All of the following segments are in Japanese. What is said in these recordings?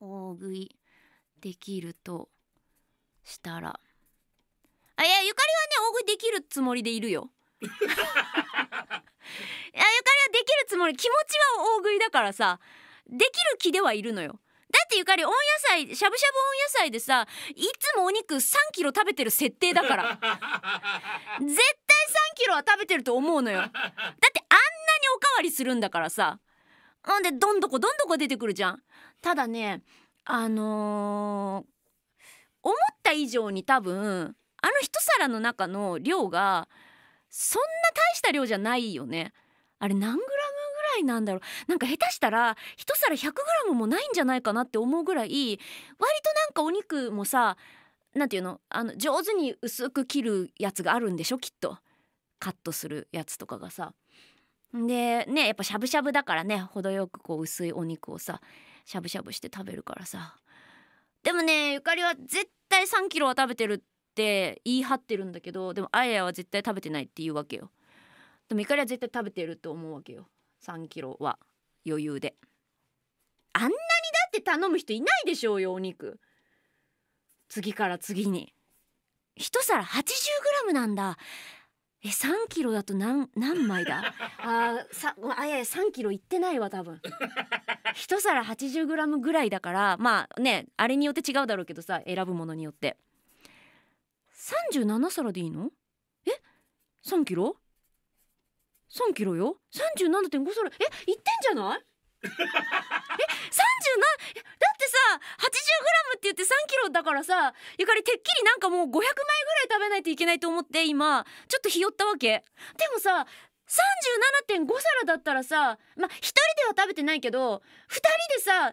大食いできるとしたら。あいやゆかりはね大食いできるつもりでいるよ。いやゆかりはできるつもり気持ちは大食いだからさできる気ではいるのよ。だってゆかり温野菜しゃぶしゃぶ温野菜でさいつもお肉3キロ食べてる設定だから。絶対3キロは食べてると思うのよ。だってあんなにおかわりするんだからさ。ほんでどんどこどんどこ出てくるじゃん。ただねあのー思った以上に多分あの一皿の中の量がそんな大した量じゃないよね。あれ何グラムぐらいなんだろう。なんか下手したら一皿100グラムもないんじゃないかなって思うぐらい割となんかお肉もさなんていうのあの上手に薄く切るやつがあるんでしょきっと。カットするやつとかがさ。でねやっぱしゃぶしゃぶだからね程よくこう薄いお肉をさしゃぶしゃぶして食べるからさ。でもねゆかりは絶対3キロは食べてるって言い張ってるんだけどでもあややは絶対食べてないって言うわけよ。でもゆかりは絶対食べてると思うわけよ。3キロは余裕で。あんなにだって頼む人いないでしょうよお肉。次から次に。一皿 80g なんだ。え3キロだと何何枚だ？あーさあいやいや3キロいってないわ多分。一皿 80g ぐらいだからまあねあれによって違うだろうけどさ選ぶものによって。37皿でいいの？え？3キロ？3キロよ？37.5皿？え？いってんじゃない？え30なえだってさ 80g って言って3キロだからさゆかりてっきりなんかもう500枚ぐらい食べないといけないと思って今ちょっとひよったわけ。でもさ37.5皿だったらさまあ1人では食べてないけど2人でさ3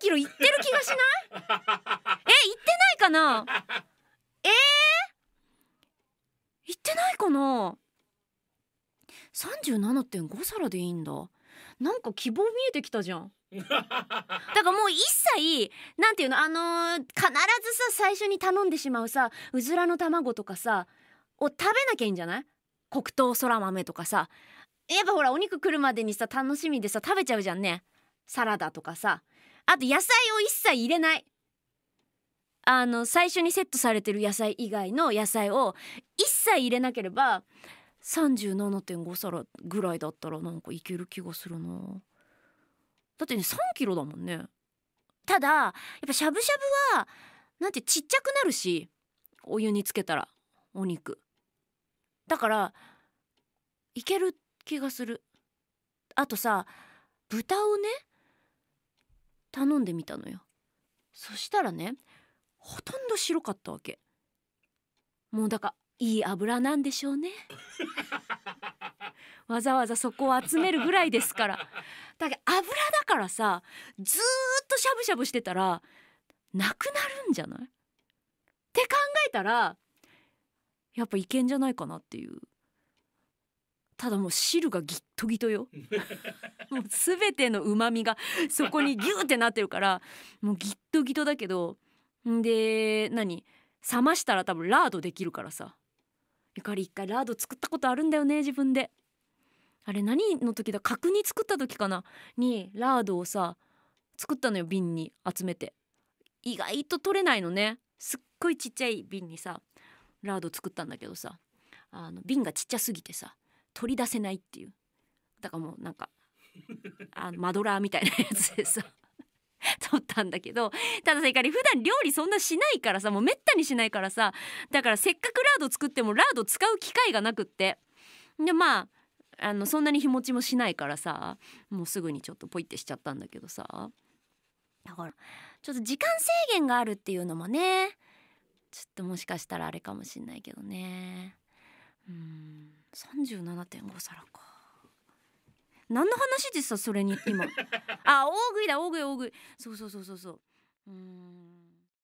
キロいってる気がしない？えいってないかな？えー、いってないかな？37.5皿でいいんだなんか希望見えてきたじゃん。だからもう一切なんていうのあのー必ずさ最初に頼んでしまうさうずらの卵とかさを食べなきゃいいんじゃない？黒糖そら豆とかさ。やっぱほらお肉来るまでにさ楽しみでさ食べちゃうじゃんね。サラダとかさ。あと野菜を一切入れない。あの最初にセットされてる野菜以外の野菜を一切入れなければ37.5皿ぐらいだったらなんかいける気がするな。だってね3キロだもんね。ただやっぱしゃぶしゃぶはなんてちっちゃくなるしお湯につけたらお肉。だからいける気がする。あとさ豚をね頼んでみたのよ。そしたらねほとんど白かったわけ。もうだからいい油なんでしょうね。わざわざそこを集めるぐらいですから。だけど油だからさずーっとしゃぶしゃぶしてたらなくなるんじゃない？って考えたらやっぱいけんじゃないかなっていう。ただもう汁がギットギトよ。もう全ての旨味がそこにギューってなってるからもうギットギトだけどんで何？冷ましたら多分ラードできるからさゆかり一回ラード作ったことあるんだよね自分で。あれ何の時だ？角煮作った時かな？にラードをさ作ったのよ瓶に集めて。意外と取れないのね。すっごいちっちゃい瓶にさラード作ったんだけどさあの瓶がちっちゃすぎてさ取り出せないっていう。だからもうなんかあのマドラーみたいなやつでさ 取ったんだけどたださいかり普段料理そんなしないからさもうめったにしないからさだからせっかくラード作ってもラード使う機会がなくって。でまああのそんなに日持ちもしないからさもうすぐにちょっとポイってしちゃったんだけどさ。だからちょっと時間制限があるっていうのもねちょっともしかしたらあれかもしんないけどね。うん37.5皿か。何の話でさそれに今。あ大食いだ大食い大食い。そうそうそうそうそう。うん。